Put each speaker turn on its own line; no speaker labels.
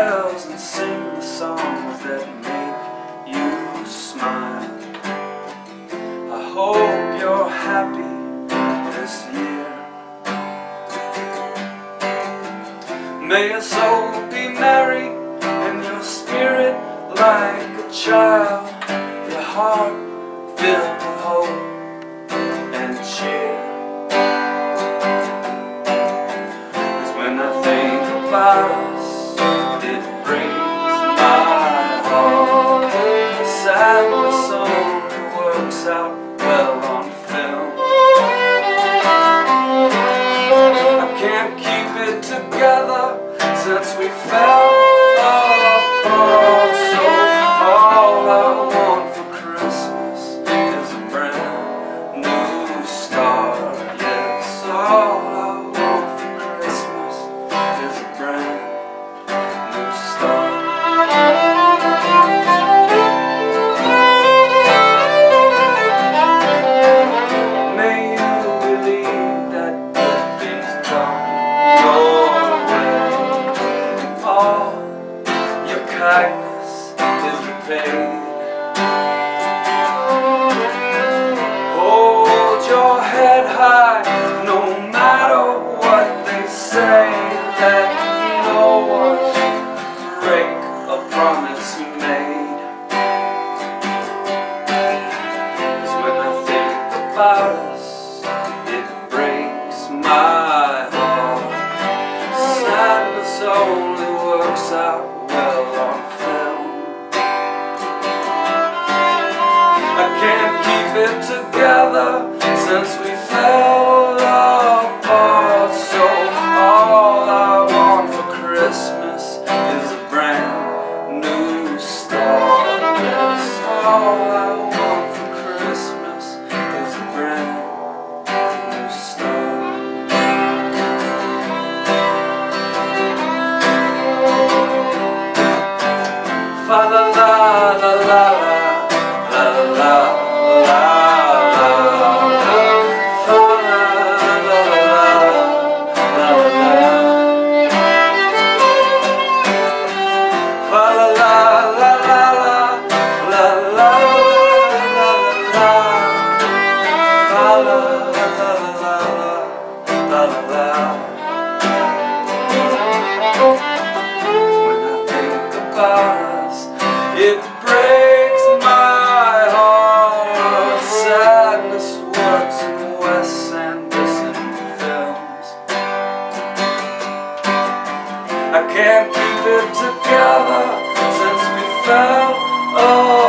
and sing the songs that make you smile. I hope you're happy this year. May your soul be merry and your spirit like a child, your heart filled works out well on film. I can't keep it together since we fell. about us. It breaks my heart. Sadness only works out well on film. I can't keep it together since we fell. Father. I can't keep it together since we fell. Oh.